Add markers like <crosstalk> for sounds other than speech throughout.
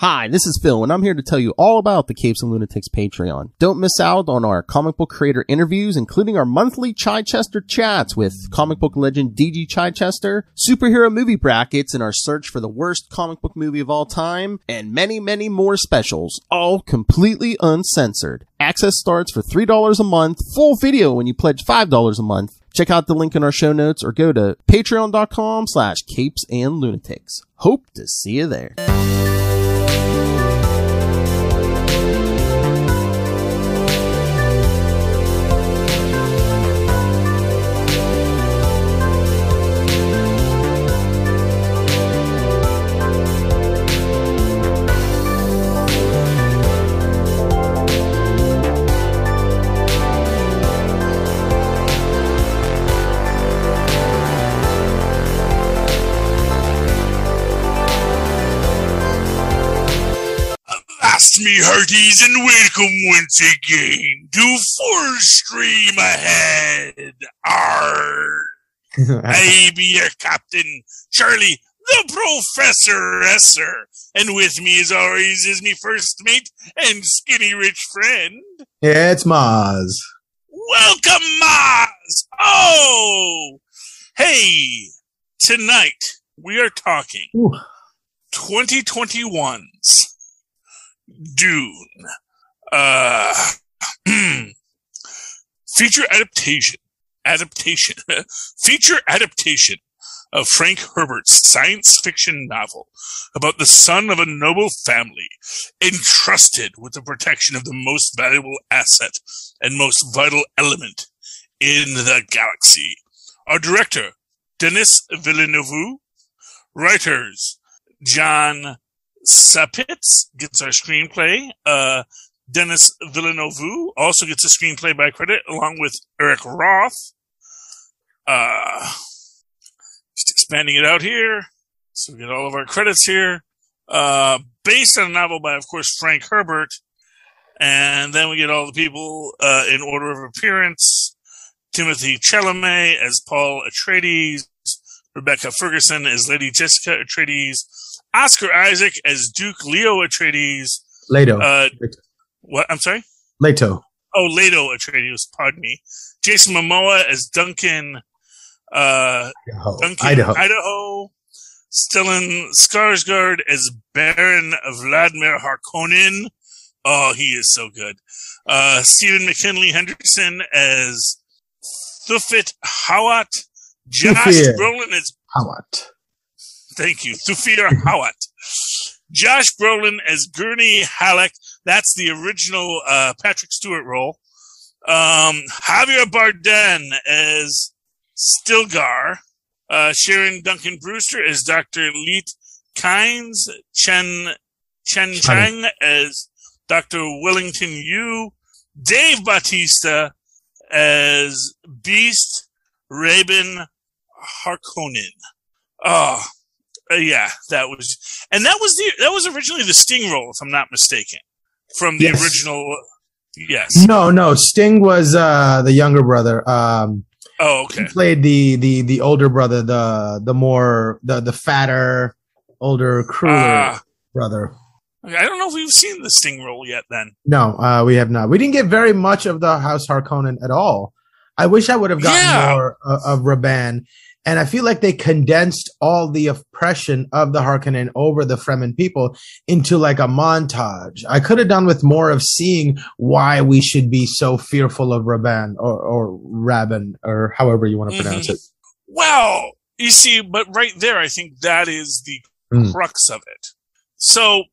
Hi, this is Phil, and I'm here to tell you all about the Capes and Lunatics Patreon. Don't miss out on our comic book creator interviews, including our monthly Chichester chats with comic book legend DG Chichester, superhero movie brackets in our search for the worst comic book movie of all time, and many, many more specials, all completely uncensored. Access starts for $3 a month, full video when you pledge $5 a month. Check out the link in our show notes or go to patreon.com slash capes and lunatics. Hope to see you there. Blast me hearties and welcome once again to Full Stream Ahead. Arr. I be your captain, Charlie, the Professor Esser. And with me as always is me first mate and skinny rich friend. Yeah, it's Mozz. Welcome, Mozz! Oh! Hey, tonight we are talking Ooh. 2021's Dune. Uh, <clears throat> feature adaptation. Adaptation. <laughs> feature adaptation of Frank Herbert's science fiction novel about the son of a noble family entrusted with the protection of the most valuable asset and most vital element in the galaxy. Our director, Denis Villeneuve. Writers, John Spaihts gets our screenplay. Uh, Denis Villeneuve also gets a screenplay by credit along with Eric Roth. Uh, just expanding it out here. So we get all of our credits here. Uh, based on a novel by, of course, Frank Herbert. And then we get all the people, uh, in order of appearance. Timothy Chalamet as Paul Atreides. Rebecca Ferguson as Lady Jessica Atreides. Oscar Isaac as Duke Leo Atreides. Leto. Uh, what? I'm sorry? Leto. Oh, Leto Atreides, pardon me. Jason Momoa as Duncan, uh, Idaho. Duncan Idaho. Idaho. Stellan Skarsgård as Baron Vladimir Harkonnen. Oh, he is so good. Uh, Stephen McKinley Henderson as Thufir Hawat. Josh. Brolin as Hawat. Thank you. Thufir Hawat. Josh Brolin as Gurney Halleck. That's the original uh, Patrick Stewart role. Um, Javier Bardem as Stilgar. Uh, Sharon Duncan Brewster as Dr. Liet Kynes. Chen, Chen Chang as Dr. Wellington Yueh. Dave Bautista as Beast Rabin Harkonnen. Oh, uh, yeah, that was, and that was the that was originally the Sting role, if I'm not mistaken, from the Yes. original. Yes. No, no. Sting was uh, the younger brother. Um, Oh, he okay. played the the the older brother, the the more the the fatter, older, crueler Ah. brother. I don't know if we've seen the Sting role yet. Then. No, uh, we have not. We didn't get very much of the House Harkonnen at all. I wish I would have gotten Yeah. more uh, of Rabban. And I feel like they condensed all the oppression of the Harkonnen over the Fremen people into like a montage. I could have done with more of seeing why we should be so fearful of Rabban or, or Rabin or however you want to pronounce it. Well, you see, but right there, I think that is the Mm. crux of it. So,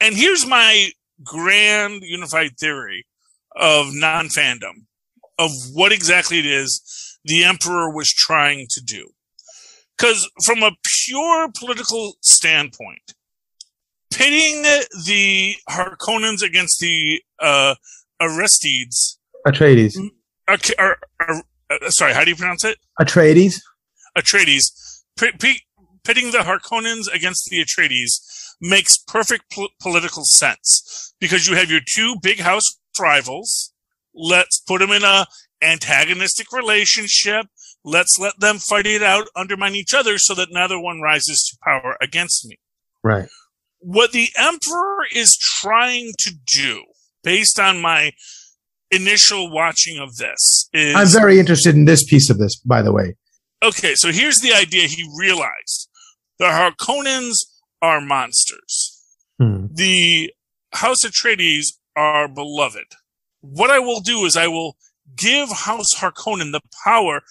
and here's my grand unified theory of non fandom of what exactly it is the Emperor was trying to do. Because from a pure political standpoint, pitting the Harkonnens against the uh, Aristides, Atreides. are, are, are, uh, sorry, how do you pronounce it? Atreides? Atreides, pit, pit, pitting the Harkonnens against the Atreides makes perfect pol- political sense because you have your two big house rivals. Let's put them in a antagonistic relationship. Let's let them fight it out, undermine each other so that neither one rises to power against me. Right. what the Emperor is trying to do, based on my initial watching of this, is I'm very interested in this piece of this, by the way. okay. So here's the idea: he realized the Harkonnens are monsters. Hmm. The House Atreides are beloved. What I will do is I will give House Harkonnen the power,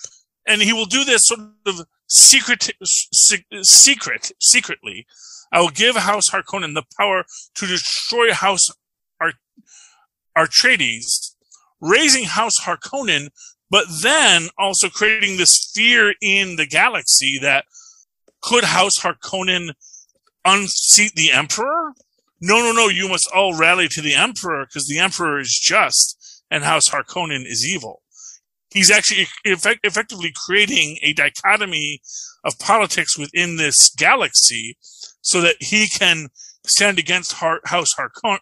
and he will do this sort of secret, secret, secretly. I will give House Harkonnen the power to destroy House Ar- Atreides, raising House Harkonnen, but then also creating this fear in the galaxy that could House Harkonnen unseat the Emperor? No, no, no, you must all rally to the Emperor because the Emperor is just and House Harkonnen is evil. He's actually effect- effectively creating a dichotomy of politics within this galaxy so that he can stand against Har- House Harkon-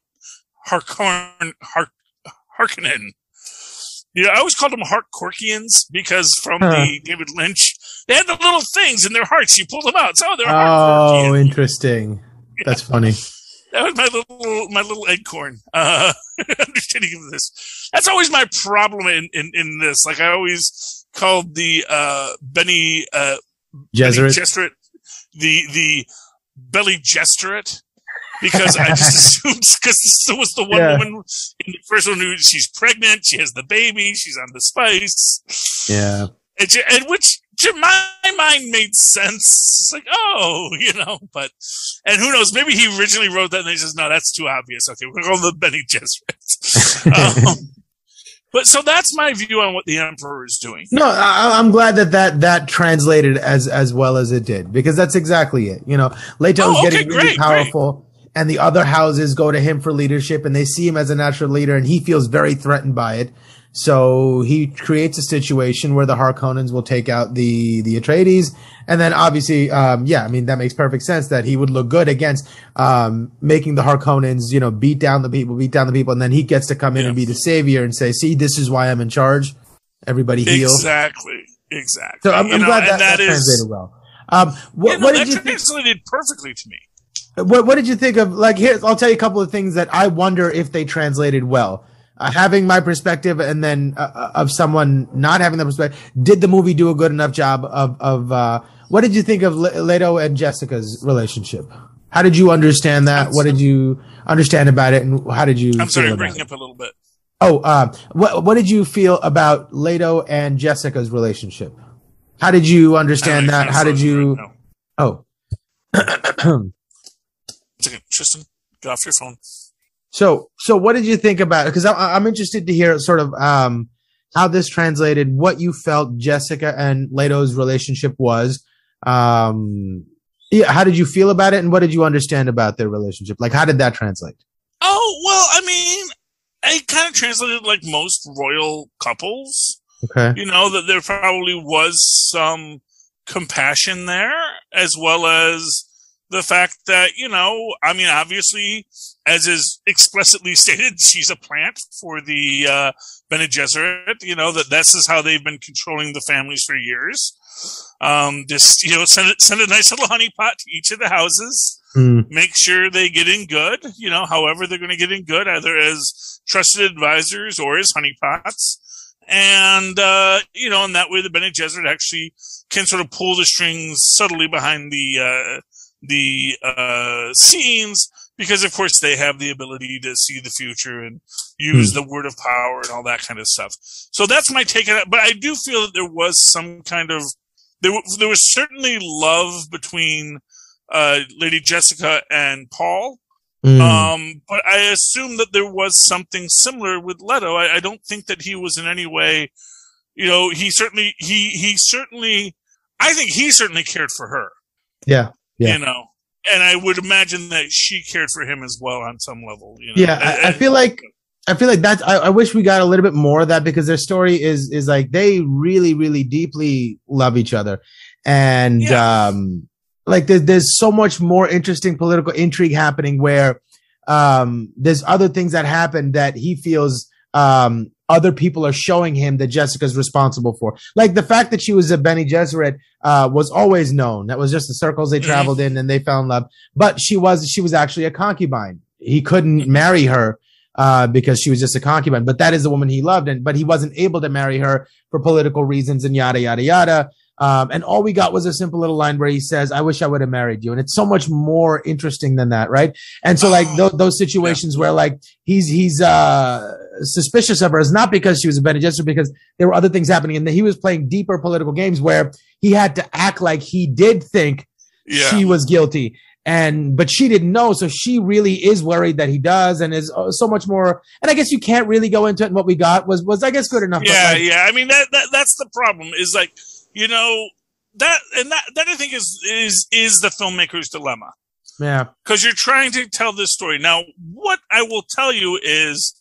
Harkon- Har- Harkonnen. Yeah, I always called them Harkorkians because from Huh. the David Lynch, they had the little things in their hearts. You pull them out. So they're Oh, interesting. That's funny. That was my little my little acorn uh, <laughs> understanding of this. That's always my problem in, in, in this. Like I always called the uh, Bene uh, Bene Gesserit the the belly gesturet because I just <laughs> assumed because this was the one Yeah. woman in the first one who she's pregnant, she has the baby, she's on the spice, Yeah. and, and which my mind made sense. It's like, oh, <laughs> you know, but and who knows? Maybe he originally wrote that and he says, no, that's too obvious. Okay, we're going to the Bene Gesserit. <laughs> um, but so that's my view on what the Emperor is doing. No, I, I'm glad that, that that translated as as well as it did because that's exactly it. You know, Leto Oh, is okay, getting really great, great. And the other houses go to him for leadership, and they see him as a natural leader, and he feels very threatened by it. So he creates a situation where the Harkonnens will take out the the Atreides, and then obviously, um, yeah, I mean that makes perfect sense that he would look good against um, making the Harkonnens, you know, beat down the people, beat down the people, and then he gets to come in and be the savior and say, "See, this is why I'm in charge. Everybody heal." Exactly. Exactly. So I'm, I'm know, glad that, and that, is- translated well. Um, what, Yeah, no, what that did you think? translated perfectly to me. What, what did you think of? Like, here, I'll tell you a couple of things that I wonder if they translated well. Uh, having my perspective, and then uh, uh, of someone not having the perspective. Did the movie do a good enough job of of? Uh, what did you think of Le- Leto and Jessica's relationship? How did you understand that? What did you understand about it, and how did you? I'm sorry, feel I'm about breaking it? up a little bit. Oh, uh, what what did you feel about Leto and Jessica's relationship? How did you understand that? How did you? right. Oh. <clears throat> Second, Tristan, get off your phone. So, so what did you think about? Because I'm interested to hear sort of um, how this translated, what you felt Jessica and Leto's relationship was. Um, yeah, how did you feel about it, and what did you understand about their relationship? Like, how did that translate? Oh well, I mean, it kind of translated like most royal couples. Okay. You know that there probably was some compassion there, as well as the fact that you know, I mean, obviously, as is explicitly <laughs> stated, she's a plant for the uh, Bene Gesserit. You know that this is how they've been controlling the families for years. Um, just you know, send send a nice little honeypot to each of the houses Hmm. make sure they get in good, you know, however they're going to get in good, either as trusted advisors or as honeypots. And, uh, you know, and that way the Bene Gesserit actually can sort of pull the strings subtly behind the, uh, the, uh, scenes because of course they have the ability to see the future and use the word of power and all that kind of stuff. So that's my take on it. But I do feel that there was some kind of, there, there was certainly love between, uh, Lady Jessica and Paul. Mm. Um, but I assume that there was something similar with Leto. I, I don't think that he was in any way, you know, he certainly, he, he certainly, I think he certainly cared for her, yeah. Yeah. you know, and I would imagine that she cared for him as well on some level, you know. Yeah, I, I feel like I feel like that's. I, I wish we got a little bit more of that because their story is is like they really, really deeply love each other, and Yeah. um, like there's there's so much more interesting political intrigue happening where um there's other things that happen that he feels um, other people are showing him that Jessica's responsible for. Like the fact that she was a Bene Gesserit uh, was always known. That was just the circles they traveled in and they fell in love. But she was she was actually a concubine. He couldn't marry her uh, because she was just a concubine. But that is the woman he loved, and but he wasn't able to marry her for political reasons and yada yada yada. Um, and all we got was a simple little line where he says, "I wish I would have married you," and it's so much more interesting than that, right? And so, like th- those situations yeah. where like he's he's uh, suspicious of her is not because she was a Bene Gesserit, because there were other things happening, and he was playing deeper political games where he had to act like he did think yeah. she was guilty and but she didn't know so she really is worried that he does and is uh, so much more and i guess you can't really go into it and what we got was was i guess good enough yeah like, yeah i mean that, that that's the problem is like you know that and that that I think is is is the filmmaker's dilemma. Yeah, because you're trying to tell this story. Now, what I will tell you is,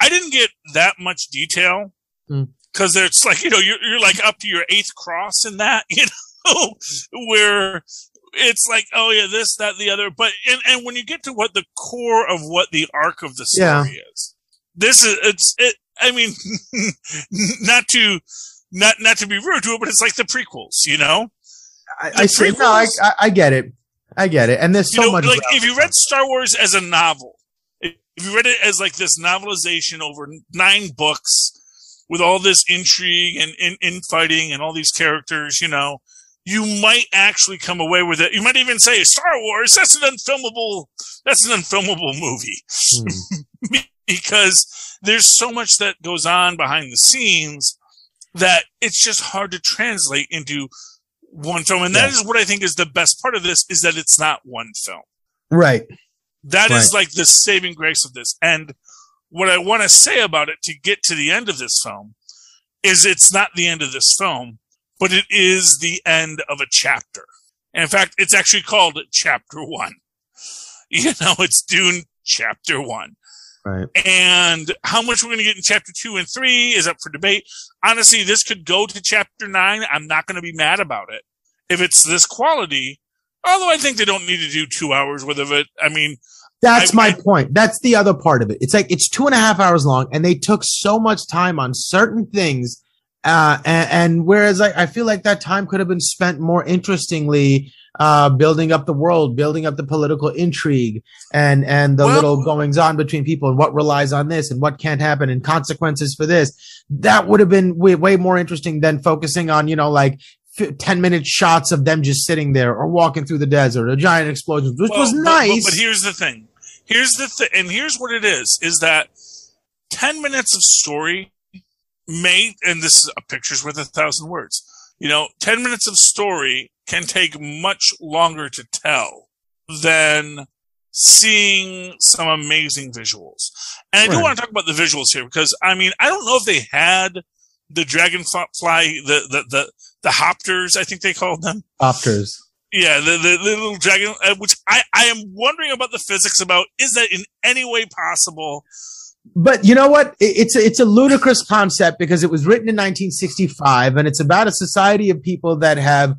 I didn't get that much detail because mm. it's like you know you're you're like up to your eighth cross in that <laughs> you know where it's like oh yeah this that the other but and and when you get to what the core of what the arc of the story yeah. is this is it's it I mean <laughs> not to not not to be rude to it, but it's like the prequels, you know. I, I see. No, I, I get it. I get it. And there's so know, much. Like if you read Star Wars as a novel, if you read it as like this novelization over nine books with all this intrigue and in, infighting and all these characters, you know, you might actually come away with it. You might even say Star Wars. That's an unfilmable. That's an unfilmable movie hmm. <laughs> because there's so much that goes on behind the scenes that it's just hard to translate into one film. And that yeah. is what I think is the best part of this is that it's not one film. Right. That right. is like the saving grace of this. And what I want to say about it to get to the end of this film is it's not the end of this film, but it is the end of a chapter. And in fact, it's actually called chapter one. <laughs> You know, it's Dune chapter one. Right. And how much we're going to get in chapter two and three is up for debate. Honestly, this could go to chapter nine. I'm not going to be mad about it if it's this quality. Although I think they don't need to do two hours worth of it. I mean, that's I, my I, point. That's the other part of it. It's like it's two and a half hours long, and they took so much time on certain things. Uh, and, and whereas I, I feel like that time could have been spent more interestingly uh, building up the world, building up the political intrigue and, and the well, little goings on between people and what relies on this and what can't happen and consequences for this. That would have been way, way more interesting than focusing on, you know, like 10 minute shots of them just sitting there or walking through the desert, a giant explosion, which well, was nice. But, but, here's the thing. Here's the thing. And here's what it is, is that 10 minutes of story may, and this is a picture's worth a thousand words. You know, 10 minutes of story can take much longer to tell than seeing some amazing visuals. And I do right. want to talk about the visuals here because I mean, I don't know if they had the dragonfly, the, the, the, the hopters, I think they called them. Hopters. Yeah, the, the, the little dragon, uh, which I, I am wondering about the physics about. Is that in any way possible? but you know what? It's a, it's a ludicrous concept because it was written in 1965 and it's about a society of people that have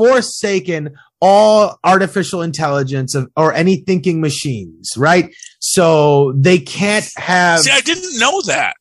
forsaken all artificial intelligence of, or any thinking machines, right? So they can't have. See, I didn't know that.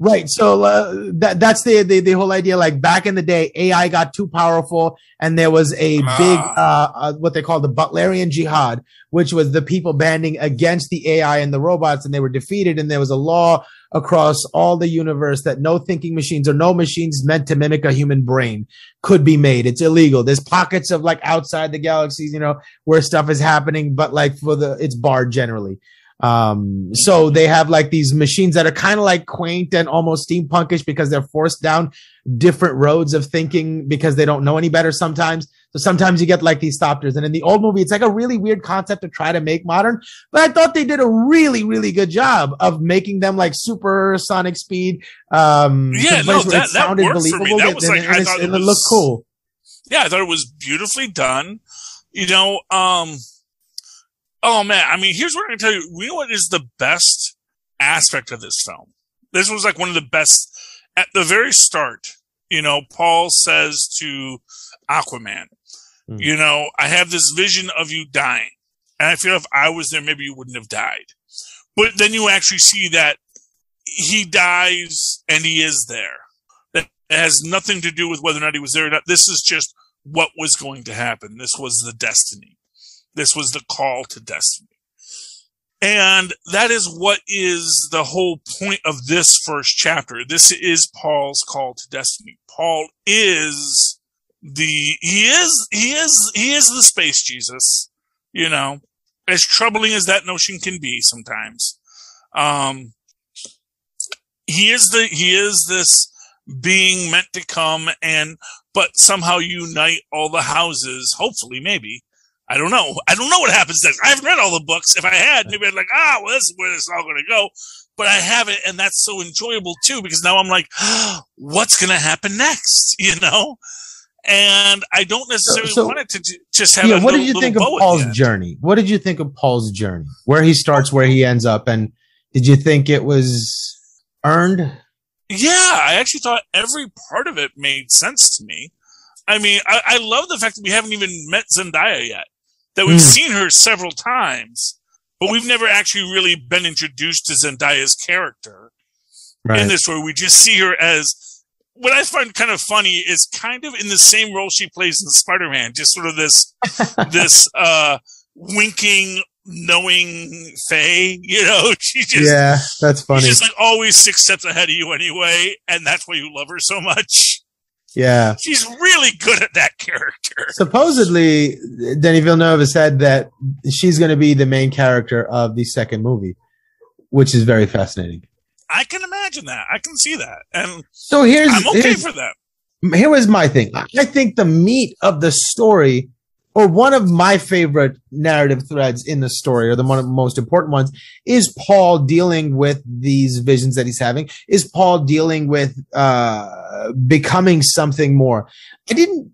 Right. So uh, that that's the, the the whole idea. Like back in the day, AI got too powerful, and there was a ah. big uh, uh, what they call the Butlerian Jihad, which was the people banding against the AI and the robots, and they were defeated. And there was a law across all the universe that no thinking machines or no machines meant to mimic a human brain could be made. It's illegal. There's pockets of like outside the galaxies, you know, where stuff is happening, but like for the it's barred generally. Um, so they have like these machines that are kind of like quaint and almost steampunkish because they're forced down different roads of thinking because they don't know any better sometimes. So sometimes you get like these thopters. And in the old movie, it's like a really weird concept to try to make modern, but I thought they did a really, really good job of making them like supersonic speed. Um, yeah, no, that, that worked for me. That was like, I thought it, it, looked cool. Yeah, I thought it was beautifully done. You know, um, Oh man, I mean, here's what I'm gonna tell you. You know what is the best aspect of this film? This was like one of the best at the very start. You know, Paul says to Aquaman, mm. you know, I have this vision of you dying. And I feel if I was there, maybe you wouldn't have died. But then you actually see that he dies and he is there. That has nothing to do with whether or not he was there or not. This is just what was going to happen. This was the destiny. This was the call to destiny. And that is what is the whole point of this first chapter. This is Paul's call to destiny. Paul is the, he is, he is, he is the space Jesus, you know, as troubling as that notion can be sometimes. Um, he is the, he is this being meant to come and, but somehow unite all the houses, hopefully, maybe, I don't know. I don't know what happens next. I haven't read all the books. If I had, maybe I'd like, ah, well, this is where this is all going to go. But I haven't, and that's so enjoyable too, because now I'm like, <gasps> what's going to happen next? <laughs> You know? And I don't necessarily so, want it to j- just have. Yeah, what little, did you think of Paul's journey? What did you think of Paul's journey? Where he starts, where he ends up, and did you think it was earned? Yeah, I actually thought every part of it made sense to me. I mean, I, I love the fact that we haven't even met Zendaya yet that we've mm. seen her several times, but we've never actually really been introduced to Zendaya's character right. in this story. We just see her as what I find kind of funny is kind of in the same role she plays in Spider-Man, just sort of this, <laughs> this, uh, winking, knowing Faye, you know, <laughs> she just, yeah, that's funny. She's like always six steps ahead of you anyway. And that's why you love her so much. Yeah. She's really good at that character. Supposedly, Denis Villeneuve said that she's going to be the main character of the second movie, which is very fascinating. I can imagine that. I can see that. And so here's, I'm okay here's, for that. Here was my thing. I think the meat of the story or one of my favorite narrative threads in the story, or the one of the most important ones, is Paul dealing with these visions that he's having. Is Paul dealing with uh, becoming something more? I didn't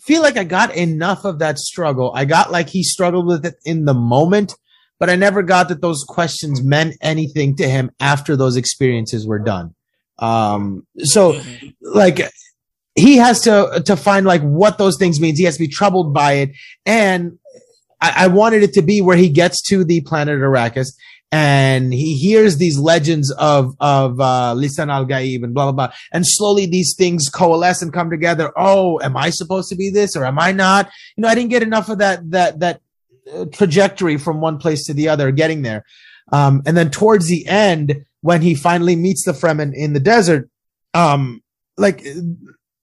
feel like I got enough of that struggle. I got like he struggled with it in the moment, but I never got that those questions meant anything to him after those experiences were done. Um, so like he has to to find like what those things means. He has to be troubled by it, and I, I wanted it to be where he gets to the planet Arrakis and he hears these legends of of uh, Lisan al Gaib and blah blah blah, and slowly these things coalesce and come together. Oh, am I supposed to be this or am I not? You know, I didn't get enough of that that that trajectory from one place to the other, getting there. Um, and then towards the end, when he finally meets the Fremen in the desert, um, like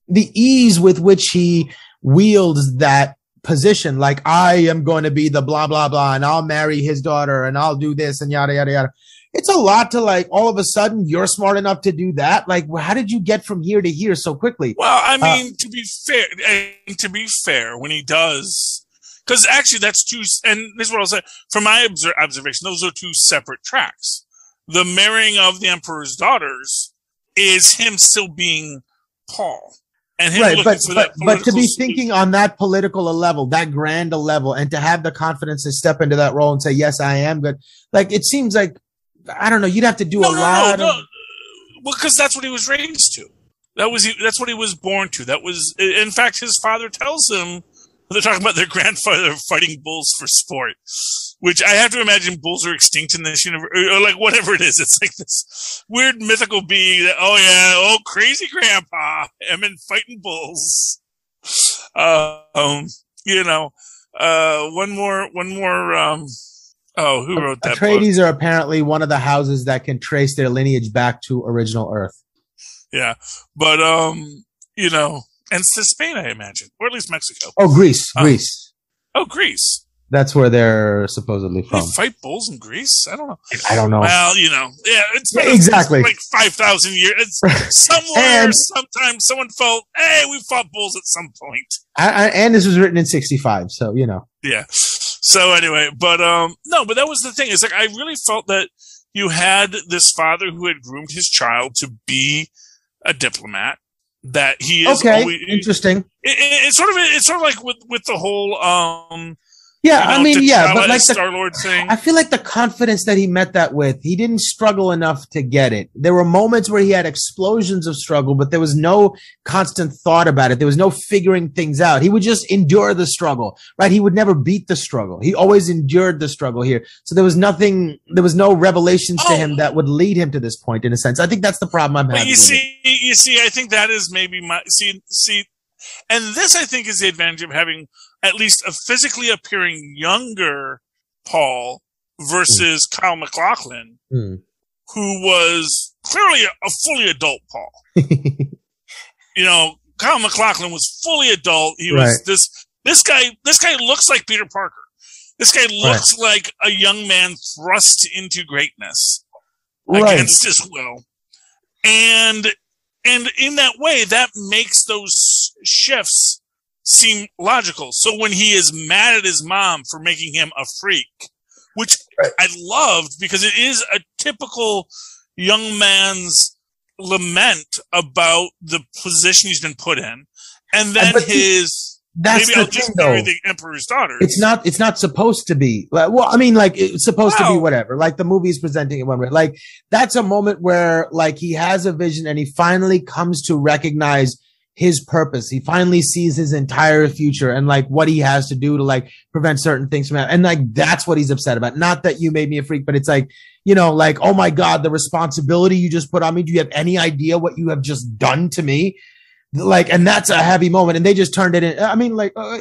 the ease with which he wields that position. Like I am going to be the blah, blah, blah, and I'll marry his daughter and I'll do this and yada, yada, yada. It's a lot to like all of a sudden you're smart enough to do that. Like, how did you get from here to here so quickly? Well, I uh, mean, uh, to be fair, and to be fair, when he does, because actually that's two, and this is what I'll say from my observation, those are two separate tracks. The marrying of the emperor's daughters is him still being Paul and him right, but but, but to be solution. thinking on that political level, that grand a level, and to have the confidence to step into that role and say, "Yes, I am good," like it seems like I don't know. You'd have to do no, a no, lot. No, of... Well, because that's what he was raised to. That was that's what he was born to. That was, in fact, his father tells him they're talking about their grandfather fighting bulls for sport which I have to imagine bulls are extinct in this universe, or like whatever it is. It's like this weird mythical being that, oh yeah, oh crazy grandpa, I'm in fighting bulls. Uh, um, you know, uh, one more, one more, um, oh, who wrote that? Atreides book? are apparently one of the houses that can trace their lineage back to original Earth. Yeah. But, um, you know, and to Spain, I imagine, or at least Mexico. Oh, Greece, um, Greece. Oh, Greece. That's where they're supposedly from. They fight bulls in Greece? I don't know. I don't know. Well, you know, yeah, it's yeah, exactly like five thousand years. It's <laughs> somewhere, and, sometime, someone felt, hey, we fought bulls at some point. I, I, and this was written in '65, so you know. Yeah. So anyway, but um, no, but that was the thing. It's like I really felt that you had this father who had groomed his child to be a diplomat. That he is okay. Always, interesting. It, it, it's sort of it's sort of like with with the whole um Yeah, You know, I mean, yeah, but like is the, Star-Lord thing. I feel like the confidence that he met that with, he didn't struggle enough to get it. There were moments where he had explosions of struggle, but there was no constant thought about it. There was no figuring things out. He would just endure the struggle, right? He would never beat the struggle. He always endured the struggle here. So there was nothing, there was no revelations to Oh. him that would lead him to this point in a sense. I think that's the problem I'm But having. you see, you see, I think that is maybe my see see, and this I think is the advantage of having at least a physically appearing younger Paul versus Kyle MacLachlan, Hmm. who was clearly a, a fully adult Paul. <laughs> You know, Kyle MacLachlan was fully adult. He was this this guy. This guy looks like Peter Parker. This guy looks like a young man thrust into greatness right. against his will. And and in that way, that makes those shifts seem logical. So when he is mad at his mom for making him a freak, which Right. I loved because it is a typical young man's lament about the position he's been put in, and then but his That's maybe the I'll just though. marry the emperor's daughter. It's not. It's not supposed to be. Like, well, I mean, like it's supposed to be whatever. Like the movie's presenting it one way. Like that's a moment where like he has a vision and he finally comes to recognize his purpose. He finally sees his entire future and like what he has to do to like prevent certain things from happening. And like that's what he's upset about. Not that you made me a freak, but it's like you know, like oh my god, the responsibility you just put on me. Do you have any idea what you have just done to me? Like, and that's a heavy moment. And they just turned it in. I mean, like. Uh,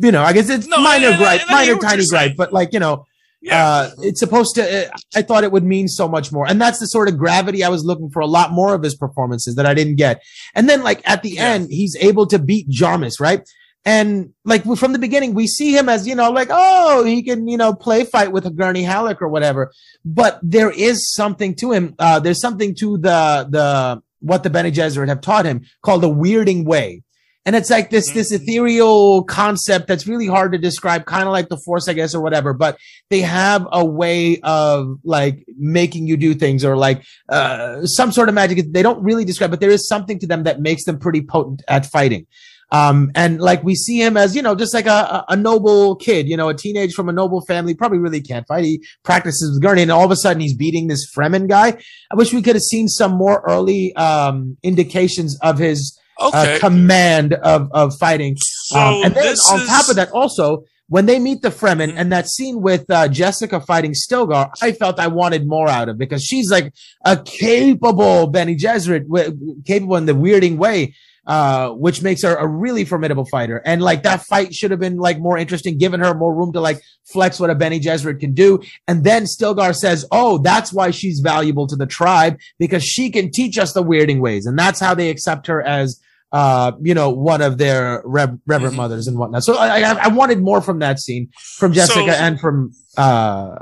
you know, I guess it's No, minor and- gripe, and minor tiny gripe, but like, you know, yeah. uh, it's supposed to, I thought it would mean so much more. And that's the sort of gravity I was looking for a lot more of his performances that I didn't get. And then like at the Yeah. end, he's able to beat Jamis, right? And like from the beginning, we see him as, you know, like, oh, he can, you know, play fight with a Gurney Halleck or whatever. But there is something to him. Uh, there's something to the, the, what the Bene Gesserit have taught him called the weirding way. And it's like this, this Mhm. ethereal concept that's really hard to describe, kind of like the force, I guess, or whatever. But they have a way of like making you do things or like, uh, some sort of magic. They don't really describe, but there is something to them that makes them pretty potent at fighting. Um, and like we see him as, you know, just like a, a a noble kid, you know, a teenage from a noble family, probably really can't fight. He practices with Gurney and all of a sudden he's beating this Fremen guy. I wish we could have seen some more early, um, indications of his, okay. uh, command of, of fighting. so Um, and then on is, top of that, also when they meet the Fremen Mhm. and that scene with uh, Jessica fighting Stilgar, I felt I wanted more out of because she's like a capable Bene Gesserit, w- capable in the weirding way. Uh, which makes her a really formidable fighter. And like that fight should have been like more interesting, given her more room to like flex what a Bene Gesserit can do. And then Stilgar says, Oh, that's why she's valuable to the tribe because she can teach us the weirding ways. And that's how they accept her as uh, you know, one of their rev- reverend Mhm. mothers and whatnot. So I, I, I wanted more from that scene, from Jessica So- and from uh,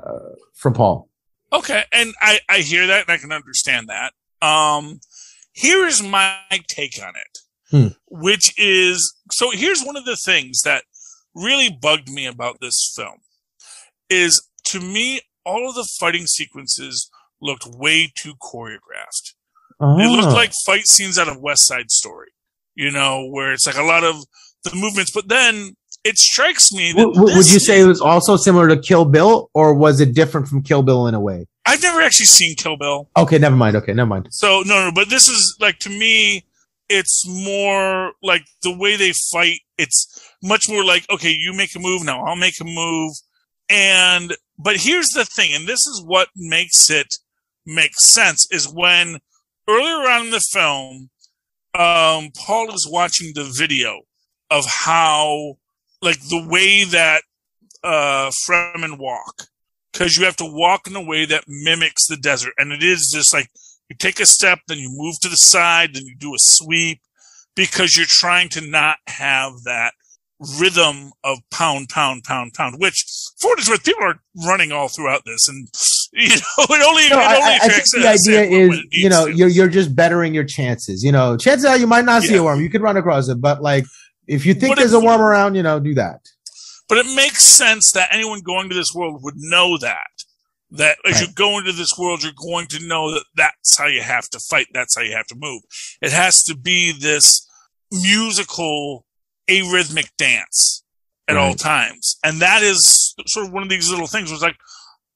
from Paul. Okay, and I I hear that and I can understand that. Um, here's my take on it, Hmm. which is so. Here's one of the things that really bugged me about this film is to me all of the fighting sequences looked way too choreographed. It looked Oh. like fight scenes out of West Side Story, you know, where it's like a lot of the movements, but then it strikes me w- would you say it was also similar to Kill Bill, or was it different from Kill Bill in a way? I've never actually seen Kill Bill. Okay, never mind. Okay, never mind. So no, no, but this is like to me, it's more like the way they fight. It's much more like okay, you make a move now, I'll make a move, and but here's the thing, and this is what makes it make sense is when earlier on in the film, um, Paul is watching the video of how like the way that uh Fremen walk because you have to walk in a way that mimics the desert. And it is just like you take a step, then you move to the side, then you do a sweep because you're trying to not have that rhythm of pound, pound, pound, pound, which for what it's worth, people are running all throughout this. And, <laughs> you know, it only, No, it only I- I think the idea is, you know, to. you're you're just bettering your chances. You know, chances are you might not see Yeah. a worm. You could run across it, but like if you think But there's if- a worm around, you know, do that. But it makes sense that anyone going to this world would know that. That as you go into this world, you're going to know that that's how you have to fight. That's how you have to move. It has to be this musical, arrhythmic dance. at all times. And that is sort of one of these little things where it's like,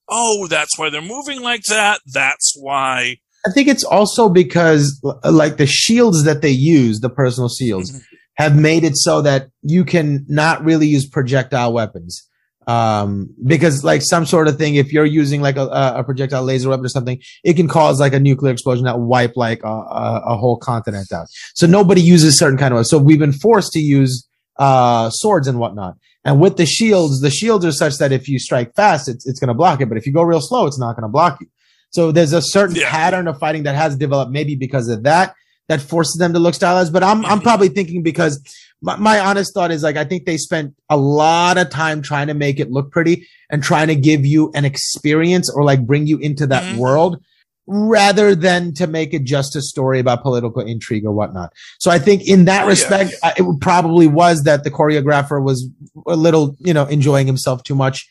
oh, that's why they're moving like that. That's why. I think it's also because like the shields that they use, the personal shields, Mhm. have made it so that you can not really use projectile weapons. Um, because like some sort of thing, if you're using like a, a projectile laser weapon or something, it can cause like a nuclear explosion that wipe like a, a, a whole continent out. So nobody uses certain kind of, so we've been forced to use, uh, swords and whatnot. And with the shields, the shields are such that if you strike fast, it's, it's going to block it. But if you go real slow, it's not going to block you. So there's a certain Yeah. pattern of fighting that has developed maybe because of that, that forces them to look stylized. But I'm, I'm probably thinking because my, my honest thought is like, I think they spent a lot of time trying to make it look pretty and trying to give you an experience or like bring you into that Mhm. world rather than to make it just a story about political intrigue or whatnot. So I think in that Oh, yeah. respect, uh, it probably was that the choreographer was a little, you know, enjoying himself too much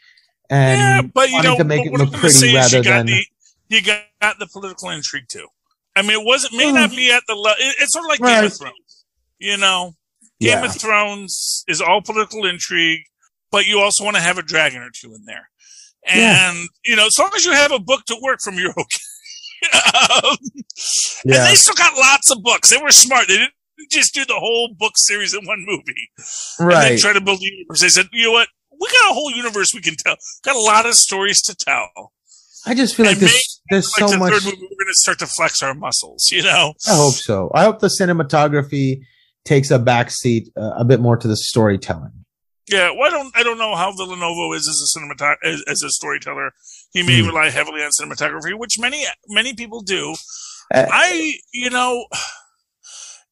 and yeah, but you wanting know, to make it look pretty rather than- the you got the political intrigue too. I mean, it wasn't may not be at the level. It, it's sort of like Game of Thrones. You know, Game Yeah. of Thrones is all political intrigue, but you also want to have a dragon or two in there. Yeah. And you know, as long as you have a book to work from, you're <laughs> okay. Um, And yeah. they still got lots of books. They were smart. They didn't just do the whole book series in one movie and then Right. try to build a universe. They said, you know what? We got a whole universe we can tell. Got a lot of stories to tell. I just feel like and there's, there's Like so the much. third movie, we're going to start to flex our muscles. You know? I hope so. I hope the cinematography takes a backseat uh, a bit more to the storytelling. Yeah. Well, I don't. I don't know how Villanova is as a cinematog- as, as a storyteller. He may Hmm. rely heavily on cinematography, which many many people do. Uh, I, you know,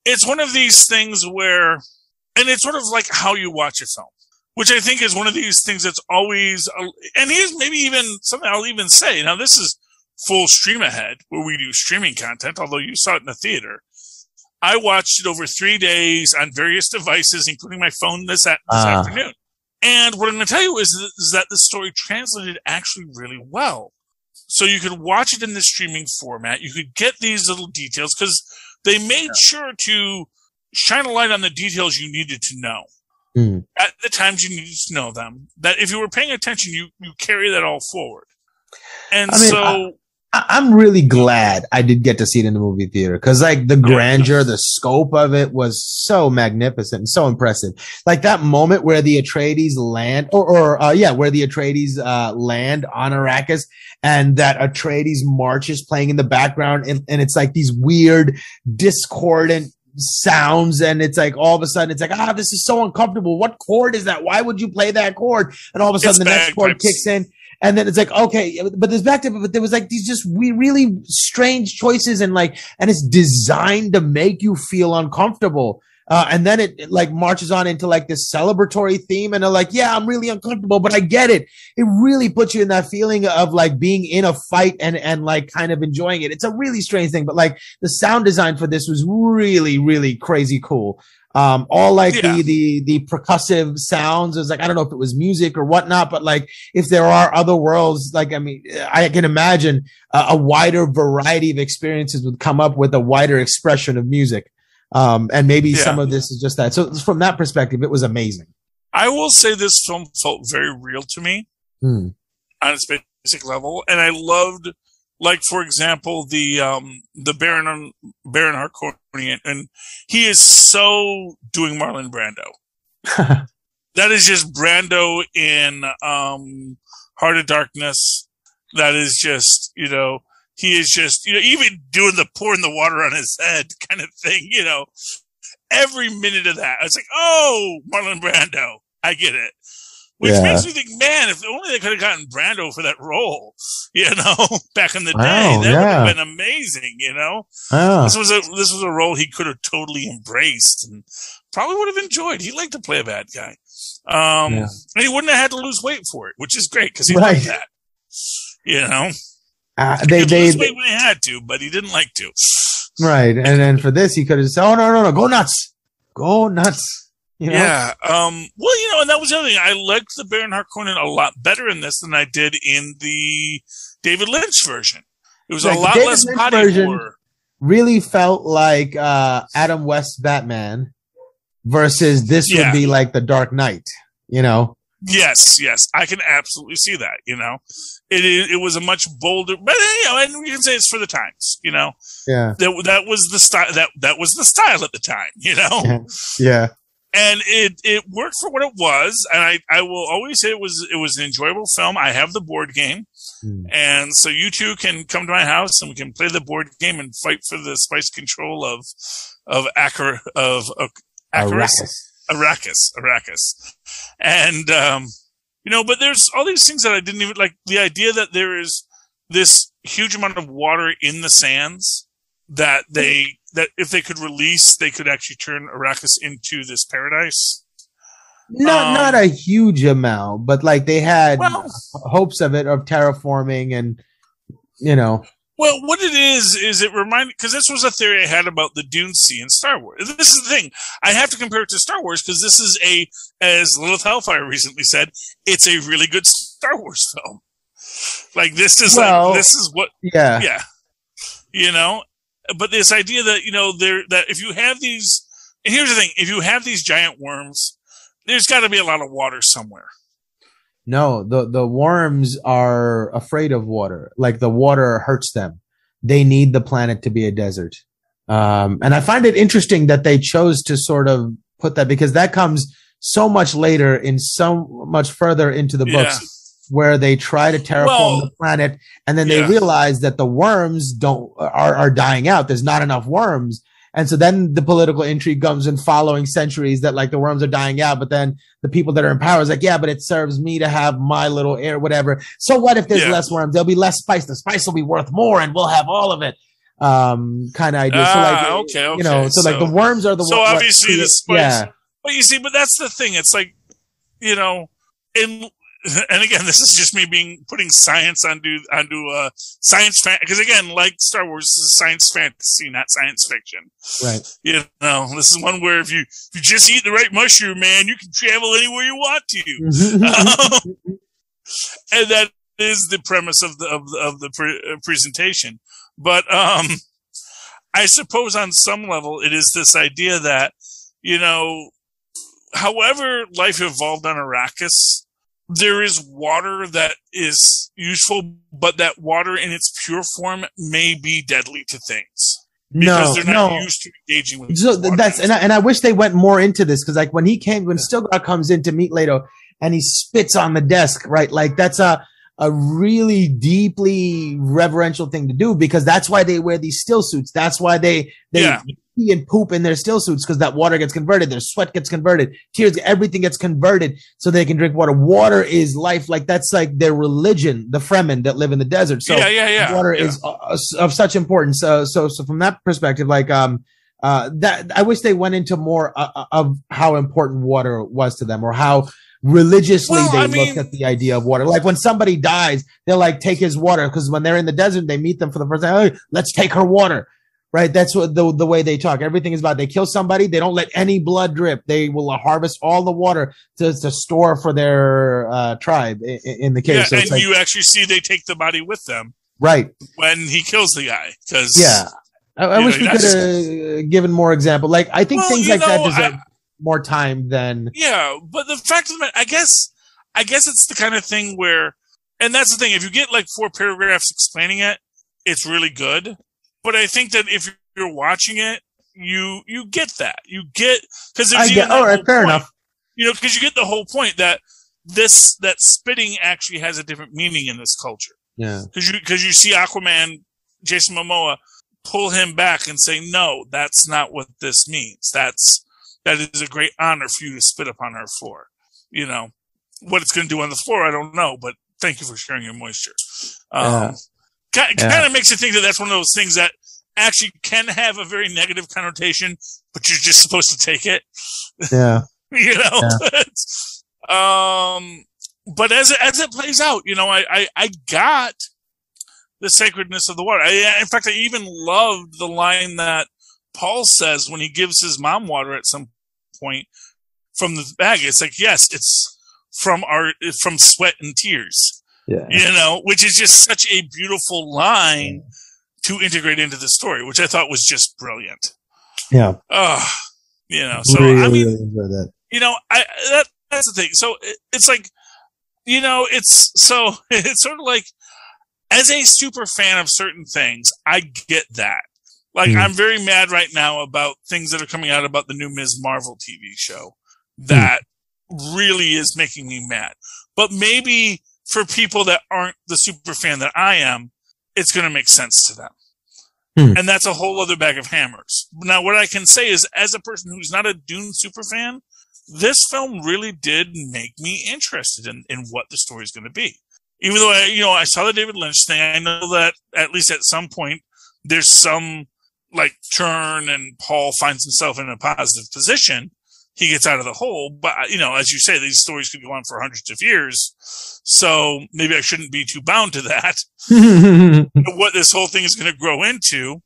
it's one of these things where, and it's sort of like how you watch a film, which I think is one of these things that's always, and here's maybe even something I'll even say. Now, this is full stream ahead where we do streaming content, although you saw it in the theater. I watched it over three days on various devices, including my phone this, this Ah. afternoon. And what I'm going to tell you is, that- is that the story translated actually really well. So you could watch it in the streaming format. You could get these little details because they made sure to shine a light on the details you needed to know Hmm. at the times you needed to know them. That if you were paying attention, you, you carry that all forward. And I mean, so, I- I'm really glad I did get to see it in the movie theater because like the grandeur, the scope of it was so magnificent and so impressive. Like that moment where the Atreides land or, or, uh, yeah, where the Atreides, uh, land on Arrakis and that Atreides march is playing in the background and, and it's like these weird discordant sounds and it's like all of a sudden it's like ah this is so uncomfortable what chord is that why would you play that chord and all of a sudden It's the next chord bagpipes. kicks in and then it's like, okay, but there's back to, but there was like these just we really strange choices and like, and it's designed to make you feel uncomfortable. Uh, and then it, it, like marches on into like this celebratory theme and they're like, yeah, I'm really uncomfortable, but I get it. It really puts you in that feeling of like being in a fight and, and like kind of enjoying it. It's a really strange thing, but like the sound design for this was really, really crazy cool. Um, all like Yeah. the, the, the percussive sounds. It was like, I don't know if it was music or whatnot, but like if there are other worlds, like, I mean, I can imagine uh, a wider variety of experiences would come up with a wider expression of music. Um, and maybe Yeah. some of this is just that. So from that perspective, it was amazing. I will say this film felt very real to me Hmm. on its basic level, and I loved, like for example, the um the Baron Baron Harkonnen, and he is so doing Marlon Brando. <laughs> that is just Brando in um Heart of Darkness. That is just you know he is just you know even doing the pouring the water on his head <laughs> kind of thing. You know, every minute of that, I was like, oh, Marlon Brando, I get it. Which Yeah. makes me think, man, if only they could have gotten Brando for that role, <laughs> you know, <laughs> back in the Wow, day, that would have been amazing, you know. Oh, This was a this was a role he could have totally embraced and probably would have enjoyed. He liked to play a bad guy, um, Yeah. and he wouldn't have had to lose weight for it, which is great because he Right. liked that. You know, uh, he they, they when he had to, but he didn't like to. right. And then for this, he could have said, oh, no, no, no, go nuts. Go nuts. You know? Yeah. Um, well, you know, and that was the other thing. I liked the Baron Harkonnen a lot better in this than I did in the David Lynch version. It was Like, a lot David less Lynch body version- horror. Really felt like, uh, Adam West's Batman versus this Yeah. would be like the Dark Knight. You know, Yes, yes, I can absolutely see that. You know, it it, it was a much bolder, but you know, and you can say it's for the times. You know, yeah, that that was the style that that was the style at the time. You know, <laughs> yeah, and it it worked for what it was, and I I will always say it was it was an enjoyable film. I have the board game, Hmm. and so you two can come to my house and we can play the board game and fight for the spice control of of Acar of, of Acarus. Arrakis, Arrakis, and um, you know, but there's all these things that I didn't even like. The idea that there is this huge amount of water in the sands that they that if they could release, they could actually turn Arrakis into this paradise. Not Um, not a huge amount, but like they had Well- hopes of it of terraforming and you know Well, what it is is it reminded because this was a theory I had about the Dune Sea in Star Wars. This is the thing I have to compare it to Star Wars because this is a, as Lilith Hellfire recently said, it's a really good Star Wars film. Like this is Well- like this is what yeah yeah, you know. But this idea that you know there that if you have these, and here's the thing: if you have these giant worms, there's got to be a lot of water somewhere. No, the the worms are afraid of water. Like the water hurts them. They need the planet to be a desert. Um, and I find it interesting that they chose to sort of put that because that comes so much later in so much further into the books where they try to terraform Well, the planet and then they yeah. realize that the worms don't are, are dying out. There's not enough worms. And so then the political intrigue comes in following centuries that like the worms are dying out, but then the people that are in power is like, yeah, but it serves me to have my little air, whatever. So what if there's Yeah. less worms? There'll be less spice. The spice will be worth more and we'll have all of it. Um, kind of idea. so Ah, like, okay, you know, okay. so, like the worms are the so what- what obviously the spice- Yeah. But you see, but that's the thing. It's like, you know, in <laughs> and again, this is just me being putting science onto onto uh science fan because again, like Star Wars, this is science fantasy, not science fiction. Right. You know, this is one where if you if you just eat the right mushroom, man, you can travel anywhere you want to. Um, <laughs> <laughs> and that is the premise of the of the, of the pre- uh, presentation. But um, I suppose on some level, it is this idea that you know, however life evolved on Arrakis, there is water that is useful, but that water in its pure form may be deadly to things no, because they're not no. used to engaging with. So that's and I, and I wish they went more into this because like when he came when Stilgar comes in to meet Leto and he spits on the desk right like that's a a really deeply reverential thing to do because that's why they wear these still suits that's why they they Yeah. pee and poop in their still suits because that water gets converted their sweat gets converted tears everything gets converted so they can drink water water is life like that's like their religion the Fremen that live in the desert so yeah, yeah, yeah. water yeah. is uh, of such importance. So, so, so from that perspective, like, um, uh, that I wish they went into more uh, of how important water was to them or how religiously Well, they I looked mean- at the idea of water. Like when somebody dies, they'll like take his water because when they're in the desert, they meet them for the first time. Hey, let's take her water. Right. That's what the, the way they talk. Everything is about they kill somebody. They don't let any blood drip. They will harvest all the water to, to store for their, uh, tribe in, in the case. yeah, so and like, you actually see they take the body with them right. when he kills the guy because Yeah. I, I wish know, we could have given more example. Like I think Well, things like that deserve I- more time than Yeah, but the fact of the matter, I guess, I guess it's the kind of thing where, and that's the thing. If you get like four paragraphs explaining it, it's really good. But I think that if you're watching it, you you get that. You get because I there's get. even All right, fair point, enough. You know, because you get the whole point that this that spitting actually has a different meaning in this culture. Yeah, Because you because you see Aquaman, Jason Momoa, pull him back and say, "No, that's not what this means. That's that is a great honor for you to spit upon our floor." You know what it's going to do on the floor, I don't know, but thank you for sharing your moisture. Um, Kind, Yeah. kind of makes you think that that's one of those things that actually can have a very negative connotation, but you're just supposed to take it. yeah, <laughs> you know. It's, um, but as it, as it plays out, you know, I, I, I got the sacredness of the water. I, in fact, I even loved the line that Paul says when he gives his mom water at some point from the bag. It's like, yes, it's from our from sweat and tears, yeah. you know, which is just such a beautiful line to integrate into the story, which I thought was just brilliant. yeah. Oh, you know, so really, I mean, really enjoy that. you know, I that that's the thing. So it, it's like, you know, it's so <laughs> it's sort of like as a super fan of certain things, I get that. Like Hmm. I'm very mad right now about things that are coming out about the new Ms. Marvel TV show. That really is making me mad. But maybe for people that aren't the super fan that I am, it's going to make sense to them. Hmm. And that's a whole other bag of hammers. Now, what I can say is, as a person who's not a Dune super fan, this film really did make me interested in, in what the story is going to be. Even though I, you know, I saw the David Lynch thing, I know that at least at some point there's some like turn and Paul finds himself in a positive position. He gets out of the hole, but you know, as you say, these stories could go on for hundreds of years. So maybe I shouldn't be too bound to that <laughs> what this whole thing is going to grow into,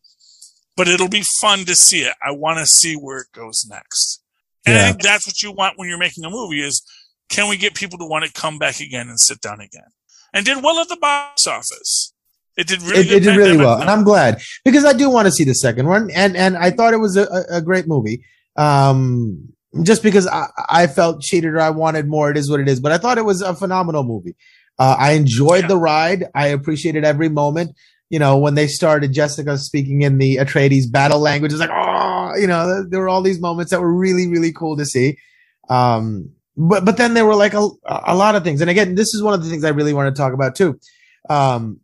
but it'll be fun to see it. I want to see where it goes next. And I think that's what you want when you're making a movie is can we get people to want to come back again and sit down again? And did well at the box office. It did really it, it did really well, and I'm glad because I do want to see the second one, and and I thought it was a, a a great movie. Um, just because I, I felt cheated or I wanted more, it is what it is. But I thought it was a phenomenal movie. Uh, I enjoyed Yeah. the ride. I appreciated every moment. You know, when they started Jessica speaking in the Atreides battle language, it's like, oh, you know, there were all these moments that were really, really cool to see. Um, but but then there were like a, a lot of things, and again, this is one of the things I really want to talk about too. Um,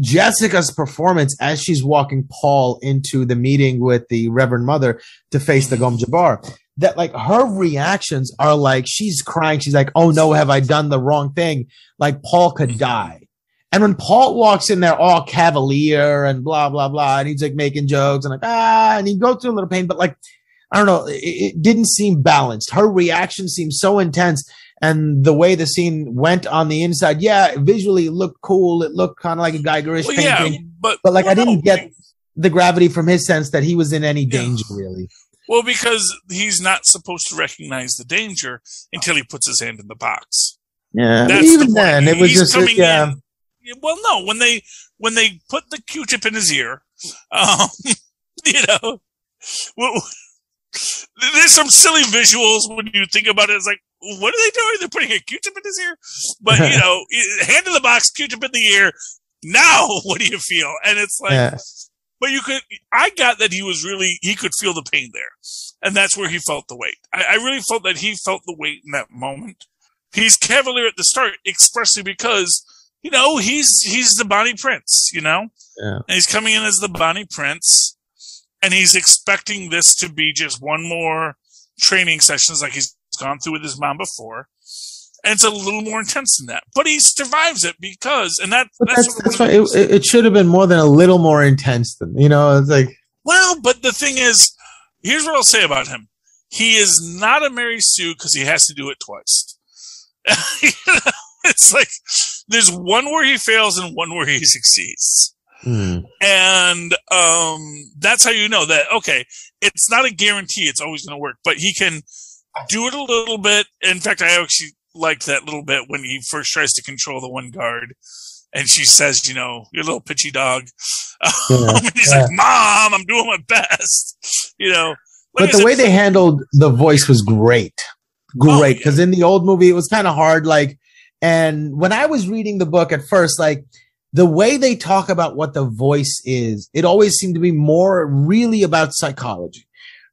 Jessica's performance as she's walking Paul into the meeting with the Reverend Mother to face the Gom Jabbar. That like her reactions are like she's crying. She's like, "Oh no, have I done the wrong thing?" Like Paul could die. And when Paul walks in there all cavalier and blah blah blah, and he's like making jokes and like ah, and he goes through a little pain, but like I don't know, it, it didn't seem balanced. Her reaction seemed so intense and the way the scene went on the inside, yeah, visually it looked cool. It looked kind of like a Gigerish Well, yeah, painting, but but like I didn't no, get the gravity from his sense that he was in any Yeah. danger, really. Well, because he's not supposed to recognize the danger until he puts his hand in the box. Yeah, That's even the then, it was He's just coming yeah. in- Well, no, when they when they put the Q-tip in his ear, um, <laughs> you know, <laughs> well, there's some silly visuals when you think about it. It's like, what are they doing? They're putting a Q-tip in his ear, but you <laughs> know, hand in the box, Q-tip in the ear. Now, <laughs> what do you feel? And it's like, yeah. but you could, I got that he was really, he could feel the pain there. And that's where he felt the weight. I, I really felt that he felt the weight in that moment. He's cavalier at the start, expressly because, you know, he's, he's the Bonnie Prince, you know? Yeah. And he's coming in as the Bonnie Prince and he's expecting this to be just one more training sessions like he's gone through with his mom before. And it's a little more intense than that, but he survives it because, and that, But that's, that's, fine. It, it should have been more than a little more intense than you know. It's like Well, but the thing is, here's what I'll say about him. He is not a Mary Sue because he has to do it twice. <laughs> You know, it's like there's one where he fails and one where he <laughs> succeeds. hmm. And um, that's how you know that, okay, it's not a guarantee it's always going to work, but he can do it a little bit. In fact, I actually liked that little bit when he first tries to control the one guard. And she says, you know, you're a little pitchy dog. <laughs> Yeah, he's yeah. like, Mom, I'm doing my best. <laughs> You know, like but the said, way they handled the voice was great, Oh, great. yeah. Because in the old movie, it was kind of hard. Like, and when I was reading the book at first, like the way they talk about what the voice is, it always seemed to be more really about psychology.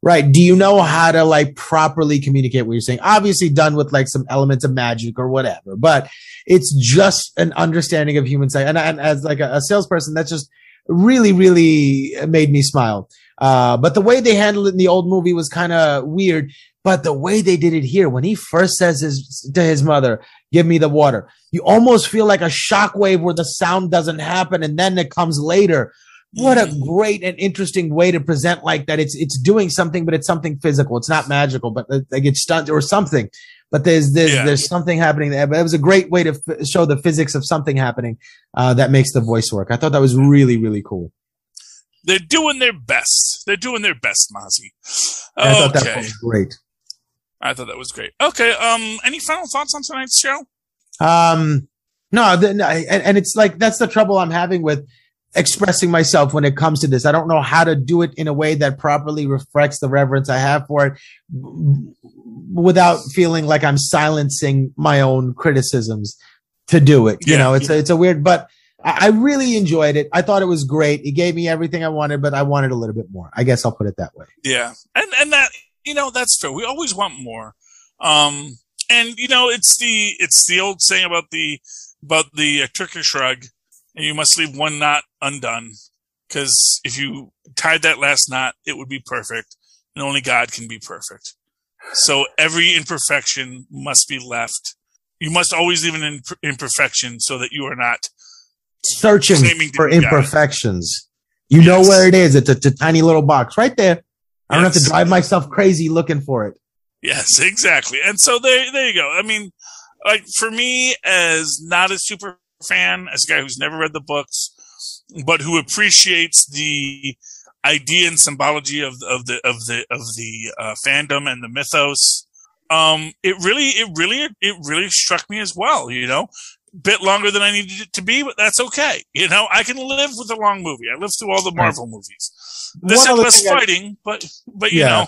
Right. Do you know how to like properly communicate what you're saying? Obviously done with like some elements of magic or whatever, but it's just an understanding of human psyche. And, and as like a, a salesperson, that's just really, really made me smile. Uh, but the way they handled it in the old movie was kind of weird. But the way they did it here, when he first says his, to his mother, give me the water, you almost feel like a shockwave where the sound doesn't happen and then it comes later. What a great and interesting way to present like that. It's, it's doing something, but it's something physical. It's not magical, but like it's stunt or something. But there's, there's, Yeah. there's something happening there. But it was a great way to f- show the physics of something happening, uh, that makes the voice work. I thought that was really, really cool. they're doing their best. They're doing their best, Mozzie. I thought that Okay. was great. I thought that was great. Okay. Um, any final thoughts on tonight's show? Um, no, the, no, and, and it's like that's the trouble I'm having with expressing myself when it comes to this. I don't know how to do it in a way that properly reflects the reverence I have for it. without feeling like I'm silencing my own criticisms to do it. You know, it's a, it's a weird, but I, really enjoyed it. I thought it was great. It gave me everything I wanted, but I wanted a little bit more. I guess I'll put it that way. Yeah, and and that you know that's fair. We always want more. Um, and you know it's the it's the old saying about the about the uh, Turkish shrug, and you must leave one knot undone because if you tied that last knot, it would be perfect, and only God can be perfect. So every imperfection must be left. You must always leave an imp- imperfection so that you are not. Searching for God. imperfections. You know where it is. It's a, it's a tiny little box right there. I don't have to drive myself crazy looking for it. Yes, exactly. And so there, there you go. I mean, like for me, as not a super fan, as a guy who's never read the books, but who appreciates the idea and symbology of of the of the of the uh, fandom and the mythos, um, it really, it really, it really struck me as well. You know, bit longer than I needed it to be, but that's okay. You know, I can live with a long movie. I lived through all the Marvel movies. This One had less thing I- fighting, but but you Yeah. know,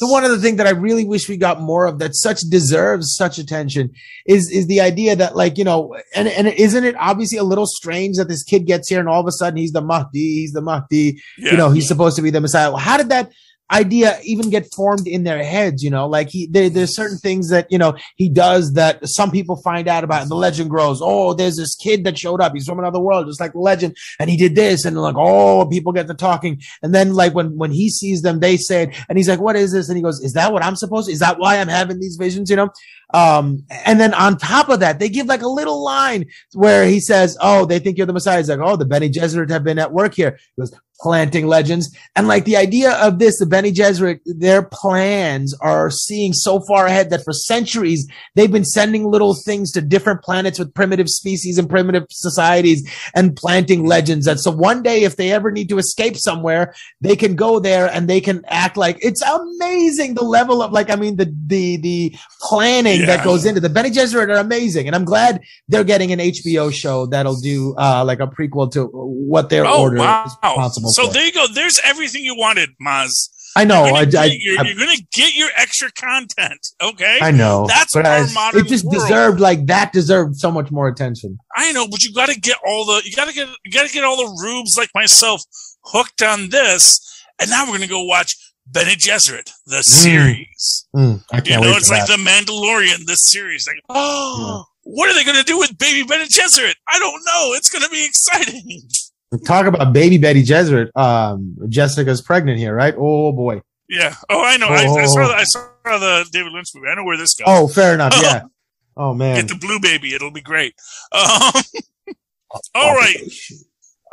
The one other thing that I really wish we got more of that such deserves such attention is is the idea that like you know and and isn't it obviously a little strange that this kid gets here and all of a sudden he's the Mahdi he's the Mahdi yeah. you know he's supposed to be the Messiah how did that idea even get formed in their heads you know? Like he there, there's certain things that you know he does that some people find out about and the legend grows. Oh there's this kid that showed up. He's from another world just like legend. And he did this. And like oh people get to talking. And then like when when he sees them they say it and he's like what is this? And he goes is that what i'm supposed to is that why i'm having these visions? You know um and then on top of that they give like a little line where he says oh they think you're the messiah. He's like oh the Bene Gesserit have been at work here. He goes planting legends. And like the idea of this the Bene Gesserit their plans are seeing so far ahead that for centuries they've been sending little things to different planets with primitive species and primitive societies and planting legends. And so one day if they ever need to escape somewhere they can go there and they can act like it's amazing the level of like I mean the the the planning that Yeah. goes into the Bene Gesserit are amazing and I'm glad they're getting an HBO show that'll do uh like a prequel to what their Oh order wow! is responsible So for. there you go. There's everything you wanted, Mozz. I know You're I, gonna, I, get, you're, I, you're gonna get your extra content. Okay, I know That's but our I- modern it just world. deserved like that deserved so much more attention I know, but you got to get all the you got to get you got to get all the rubes like myself hooked on this. And now we're gonna go watch Bene Gesserit, the series. Mm, I You can't know, wait it's like that. the Mandalorian. This series, like, oh, what are they gonna do with Baby Bene Gesserit? I don't know. It's gonna be exciting. Talk about baby Betty Jesuit. Um, Jessica's pregnant here, right? Oh boy. Yeah. Oh, I know. I, I Oh. saw. The, I saw the David Lynch movie. I know where this goes. Oh, fair enough. <laughs> Yeah. Oh man. Get the blue baby. It'll be great. Um, <laughs> all right.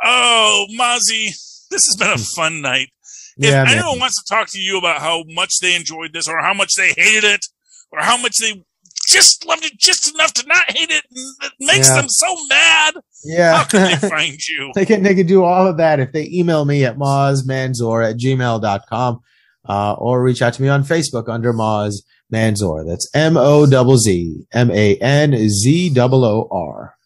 Oh, Mozzie, this has been a fun night. If Yeah, man. anyone wants to talk to you about how much they enjoyed this or how much they hated it or how much they just loved it just enough to not hate it and it makes Yeah. them so mad, Yeah. how can they <laughs> find you? they can they can do all of that if they email me at mozzmanzoor at gmail.com uh, or reach out to me on Facebook under Mozz Manzoor. That's M O double Z M A N Z double O R.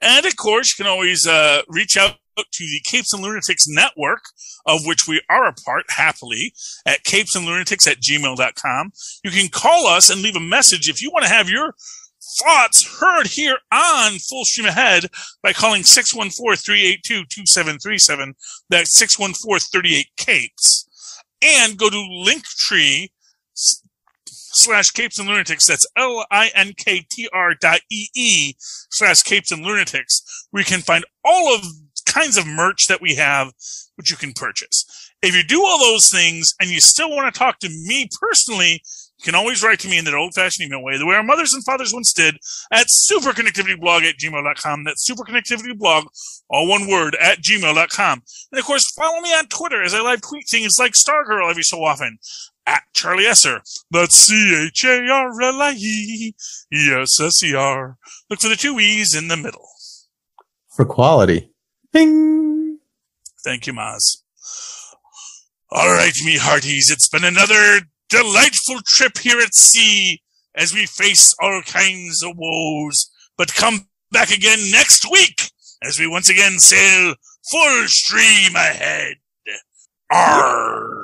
And of course, you can always uh, reach out to the Capes and Lunatics Network, of which we are a part happily at capesandlunatics at gmail.com. You can call us and leave a message if you want to have your thoughts heard here on Full Stream Ahead by calling 614-382-2737. That's 614-38-CAPES. And go to Linktree slash Capes and Lunatics. That's L-I-N-K-T-R dot E-E slash Capes and Lunatics, where you can find all of kinds of merch that we have, which you can purchase. If you do all those things and you still want to talk to me personally, you can always write to me in that old fashioned email way, the way our mothers and fathers once did, at superconnectivityblog at gmail.com. That's superconnectivityblog, all one word, at gmail.com. And of course, follow me on Twitter as I live tweet things like Stargirl every so often. At Charlie Esser. That's C-H-A-R-L-I-E. E-S-S-E-R. Look for the two E's in the middle. For quality. Bing. Thank you, Mozz. All right, me hearties, it's been another delightful trip here at sea as we face all kinds of woes. But come back again next week as we once again sail full stream ahead. Arg.